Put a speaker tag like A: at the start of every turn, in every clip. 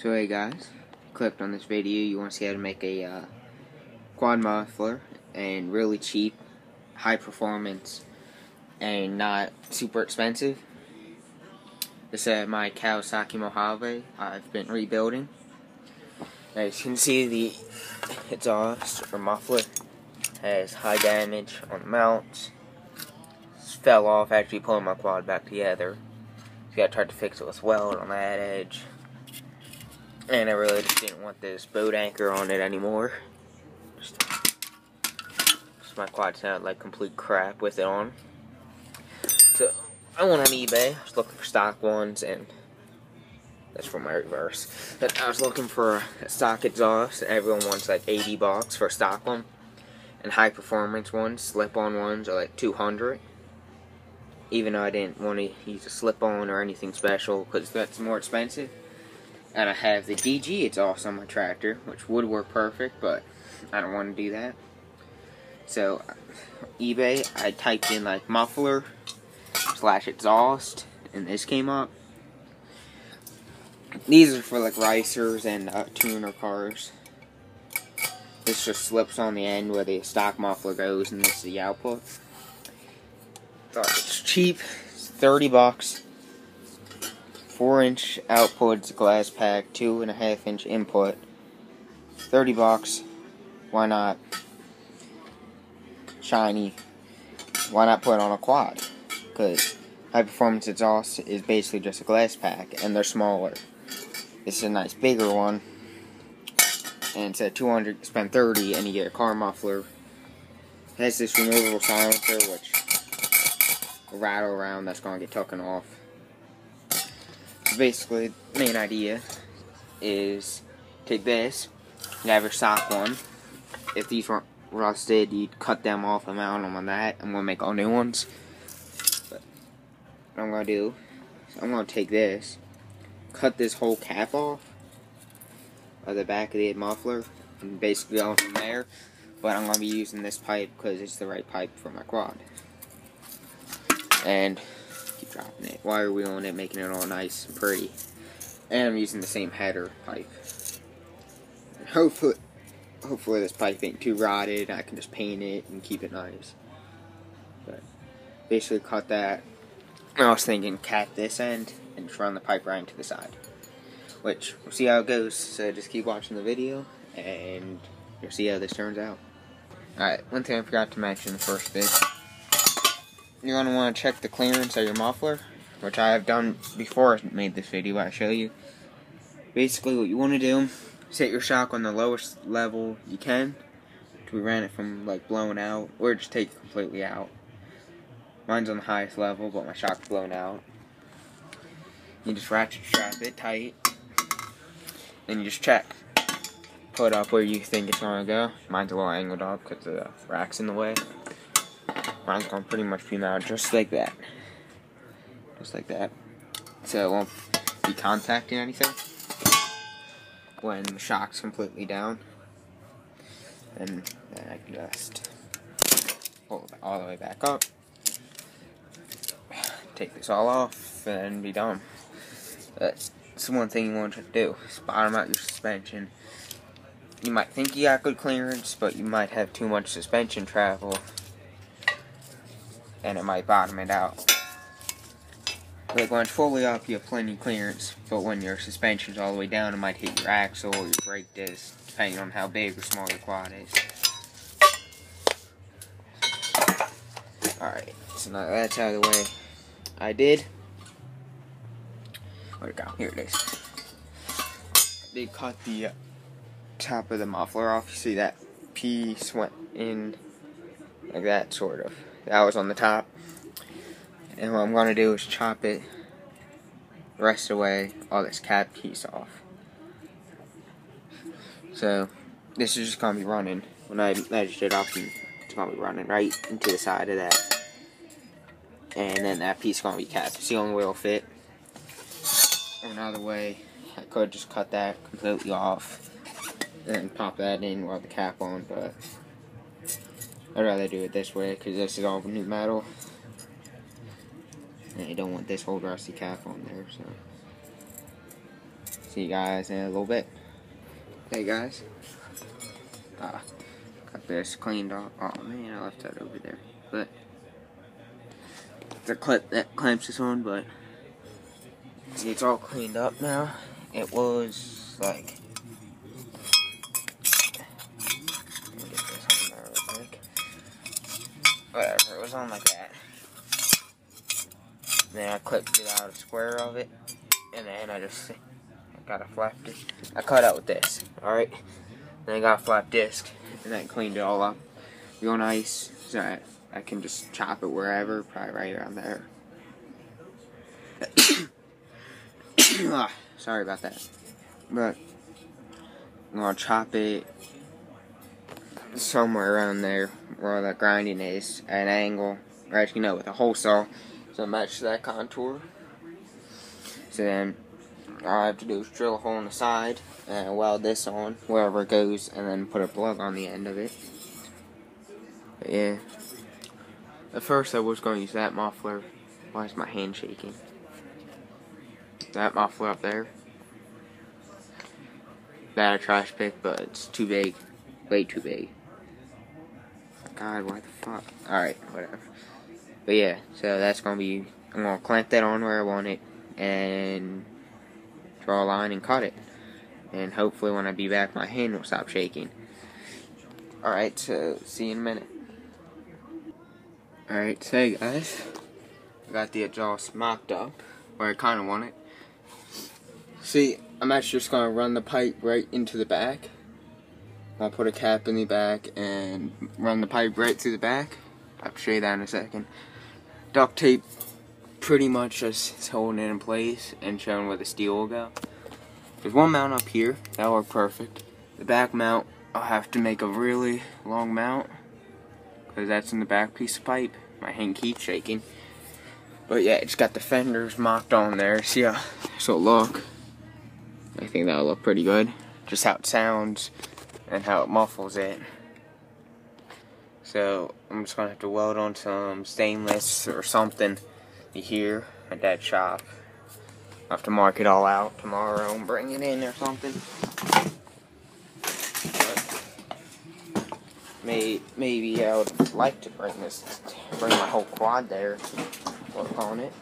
A: So hey guys, clicked on this video, you want to see how to make a uh, quad muffler and really cheap, high performance, and not super expensive. This is uh, my Kawasaki Mojave I've been rebuilding. As you can see the exhaust or muffler has high damage on the mounts. Fell off actually pulling my quad back together. So I tried to fix it with weld on that edge. And I really just didn't want this boat anchor on it anymore. Just, just my quad sounded like complete crap with it on. So I went on eBay. I was looking for stock ones, and that's for my reverse. But I was looking for a stock exhaust. Everyone wants like 80 bucks for a stock one, and high performance ones, slip-on ones, are like 200. Even though I didn't want to use a slip-on or anything special, because that's more expensive. And I have the DG exhaust on my tractor, which would work perfect, but I don't want to do that. So, eBay, I typed in like muffler slash exhaust, and this came up. These are for like racers and uh, tuner cars. This just slips on the end where the stock muffler goes, and this is the output. It's cheap, it's 30 bucks. 4 inch output glass pack, 2.5 inch input, 30 bucks. Why not? Shiny. Why not put on a quad? Because high performance exhaust is basically just a glass pack, and they're smaller. This is a nice bigger one. And instead of 200, spend 30, and you get a car muffler. It has this removable silencer, which rattle around, that's going to get taken off basically, the main idea is take this, have your sock one. If these weren't rusted, you'd cut them off and mount them on that. I'm gonna make all new ones. But what I'm gonna do, I'm gonna take this, cut this whole cap off of the back of the muffler, and basically go from there. But I'm gonna be using this pipe because it's the right pipe for my quad. And dropping it, wire on it, making it all nice and pretty. And I'm using the same header pipe. And hopefully, hopefully this pipe ain't too rotted. I can just paint it and keep it nice. But basically cut that. I was thinking cut this end and just run the pipe right into the side. Which, we'll see how it goes. So just keep watching the video and you'll see how this turns out. Alright, one thing I forgot to mention the first bit you're going to want to check the clearance of your muffler, which I have done before I made this video, I show you. Basically, what you want to do, set your shock on the lowest level you can to prevent it from like blowing out, or just take it completely out. Mine's on the highest level, but my shock's blown out. You just ratchet strap it tight, and you just check. Put up where you think it's going to go. Mine's a little angled up because the rack's in the way. Mine's to pretty much be mounted just like that. Just like that. So it won't be contacting anything when the shock's completely down. And then I can just pull it all the way back up. Take this all off and be done. That's the one thing you want to do. Is bottom out your suspension. You might think you got good clearance, but you might have too much suspension travel and it might bottom it out. Like when it's fully up, you have plenty of clearance, but when your suspension's all the way down, it might hit your axle or your brake disc, depending on how big or small your quad is. Alright, so now that's out of the way. I did. Where'd it go? Here it is. They cut the uh, top of the muffler off. You see that piece went in like that, sort of that was on the top. And what I'm going to do is chop it rest away all this cap piece off. So this is just going to be running. When I measured it up, it's going to be running right into the side of that. And then that piece is going to be capped. It's the only way it'll fit. Another way, I could just cut that completely off and pop that in while the cap on, but I'd rather do it this way because this is all new metal. And I don't want this whole rusty cap on there, so. see you guys in a little bit. Hey guys. Uh, got this cleaned off. Oh man, I left that over there. But the clip that clamps this on, but it's all cleaned up now. It was like. On like that. Then I clipped it out a square of it, and then I just got a flap disc. I cut out with this, alright? Then I got a flap disc, and I cleaned it all up real nice, so I, I can just chop it wherever, probably right around there. ah, sorry about that. But, I'm gonna chop it somewhere around there where the grinding is at an angle, as you know, with a hole saw, so match that contour. So then all I have to do is drill a hole in the side and weld this on wherever it goes and then put a plug on the end of it. But yeah. At first I was going to use that muffler. Why is my hand shaking? That muffler up there. That a trash pick, but it's too big. Way too big. God, why the fuck? Alright, whatever. But yeah, so that's gonna be I'm gonna clamp that on where I want it and draw a line and cut it. And hopefully when I be back, my hand will stop shaking. Alright, so see you in a minute. Alright, so guys, I got the exhaust mocked up, where I kind of want it. See, I'm actually just to run the pipe right into the back. I'll put a cap in the back and run the pipe right through the back. I'll show you that in a second. Duct tape pretty much just holding it in place and showing where the steel will go. There's one mount up here, that'll work perfect. The back mount, I'll have to make a really long mount, because that's in the back piece of pipe. My hand keeps shaking. But yeah, it's got the fenders mocked on there, see how so look. I think that'll look pretty good. Just how it sounds and how it muffles it. So I'm just gonna have to weld on some stainless or something here at that shop. I'll have to mark it all out tomorrow and bring it in or something. But may, maybe I would like to bring this, bring my whole quad there, work on it.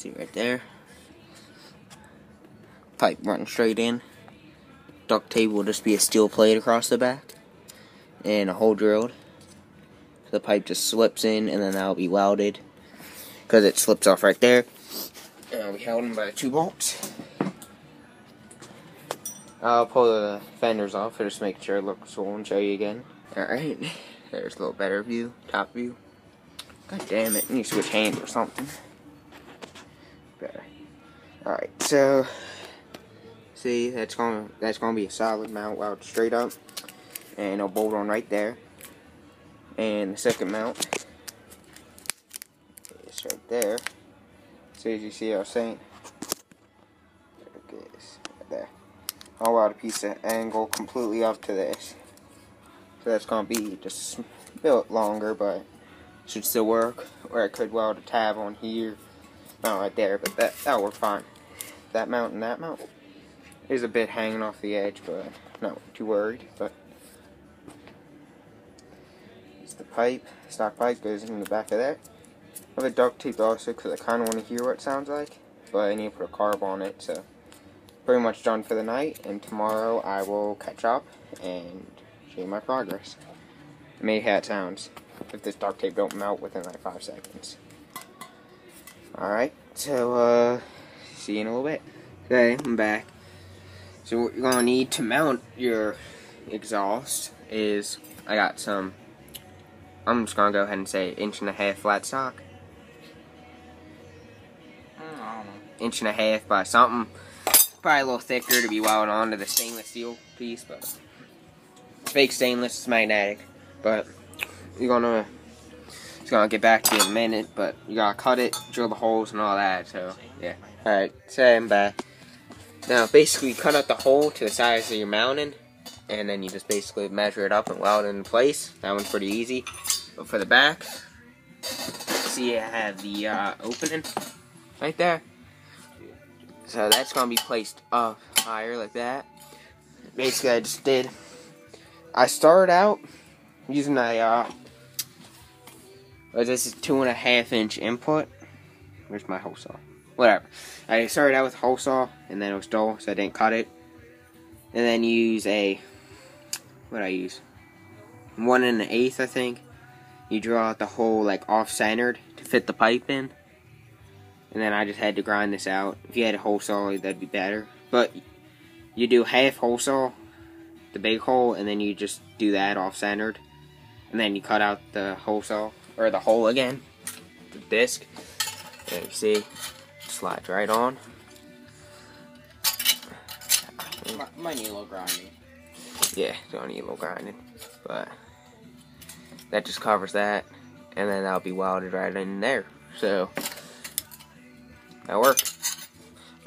A: See right there. Pipe running straight in duct tape will just be a steel plate across the back and a hole drilled. The pipe just slips in and then that'll be welded because it slips off right there. And I'll be held in by two bolts. I'll pull the fenders off and just make sure it looks full and show you again. Alright, there's a little better view, top view. God damn it, I need to switch hands or something. Alright, so See, that's gonna that's gonna be a solid mount weld straight up, and a bolt on right there. And the second mount is right there. So as you see, I was saying, there it is, right there. I'll weld a piece of angle completely up to this. So that's gonna be just built longer, but should still work. Or I could weld a tab on here, not right there, but that oh, that'll work fine. That mount and that mount is a bit hanging off the edge, but not too worried. But it's the pipe, stock pipe goes in the back of there. I have a duct tape also because I kind of want to hear what it sounds like, but I need to put a carb on it. So pretty much done for the night, and tomorrow I will catch up and show you my progress. Maybe how it sounds if this duct tape don't melt within like five seconds. Alright, so uh, see you in a little bit. Okay, I'm back. So what you're gonna need to mount your exhaust is I got some I'm just gonna go ahead and say inch and a half flat stock. Mm, inch and a half by something probably a little thicker to be welded onto the stainless steel piece, but fake stainless, it's magnetic. But you're gonna it's gonna get back to you in a minute, but you gotta cut it, drill the holes and all that, so yeah. Alright, say I'm back. Now, basically, cut out the hole to the size of your mounting, and then you just basically measure it up and weld it in place. That one's pretty easy. But for the back, see I have the uh, opening right there. So that's to be placed up higher like that. Basically, I just did. I started out using a, uh, this is two and a half inch input. Where's my hole saw? Whatever. I started out with hole saw, and then it was dull, so I didn't cut it. And then use a, what I use? One and an eighth, I think. You draw out the hole like off-centered to fit the pipe in. And then I just had to grind this out. If you had a hole saw, that'd be better. But you do half hole saw, the big hole, and then you just do that off-centered. And then you cut out the hole saw, or the hole again, the disc. And you see, slides right on.
B: Might need a little grinding.
A: Yeah, don't need a little grinding. But that just covers that. And then that'll be welded right in there. So, that worked.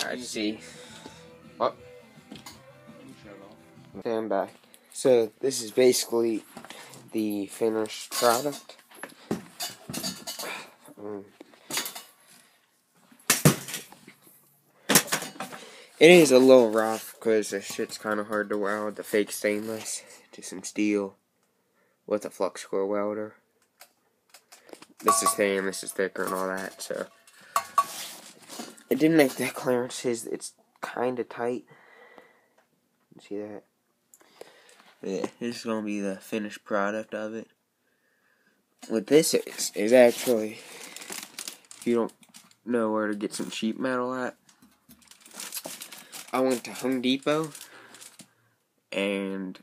A: Alright, see. What? Stand back. So, this is basically the finished product. It is a little rough because the shit's kind of hard to weld. The fake stainless to some steel with a flux core welder. This is thin, this is thicker, and all that. So it didn't make the clearances. It's kind of tight. See that? Yeah, this is gonna be the finished product of it. What this is is actually, if you don't know where to get some cheap metal at, I went to Home Depot and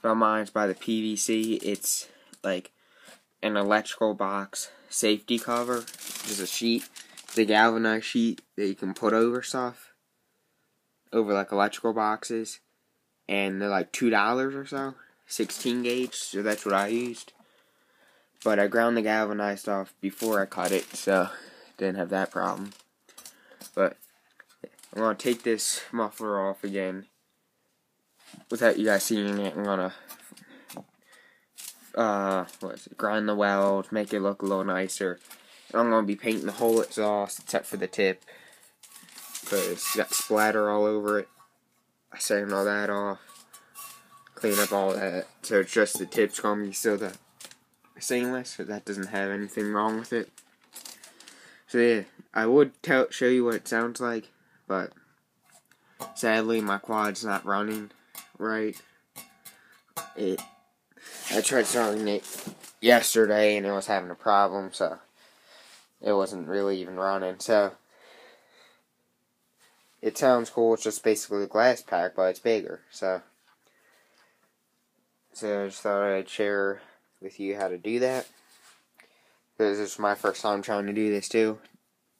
A: from mine's by the PVC. It's like an electrical box safety cover. There's a sheet, the galvanized sheet that you can put over stuff, over like electrical boxes, and they're like two dollars or so, sixteen gauge. So that's what I used. But I ground the galvanized off before I cut it, so didn't have that problem. But I'm gonna take this muffler off again without you guys seeing it. I'm gonna uh what is it, grind the weld, make it look a little nicer. And I'm gonna be painting the whole exhaust except for the tip because it's got splatter all over it. I sand all that off, clean up all that. So it's just the tip's gonna be still the stainless, so that doesn't have anything wrong with it. So yeah, I would tell show you what it sounds like but sadly my quad's not running right. It I tried starting it yesterday and it was having a problem, so it wasn't really even running. So it sounds cool. It's just basically a glass pack, but it's bigger. So so I just thought I'd share with you how to do that. This is my first time trying to do this too.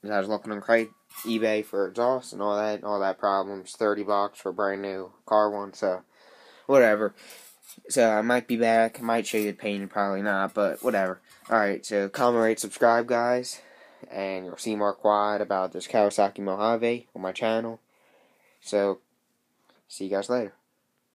A: I was looking on Craig eBay for exhaust and all that, and all that problems. Thirty bucks for a brand new car one, so whatever. So I might be back. Might show you the painting, probably not, but whatever. All right, so comment, rate, subscribe, guys, and you'll see more quad about this Kawasaki Mojave on my channel. So see you guys later.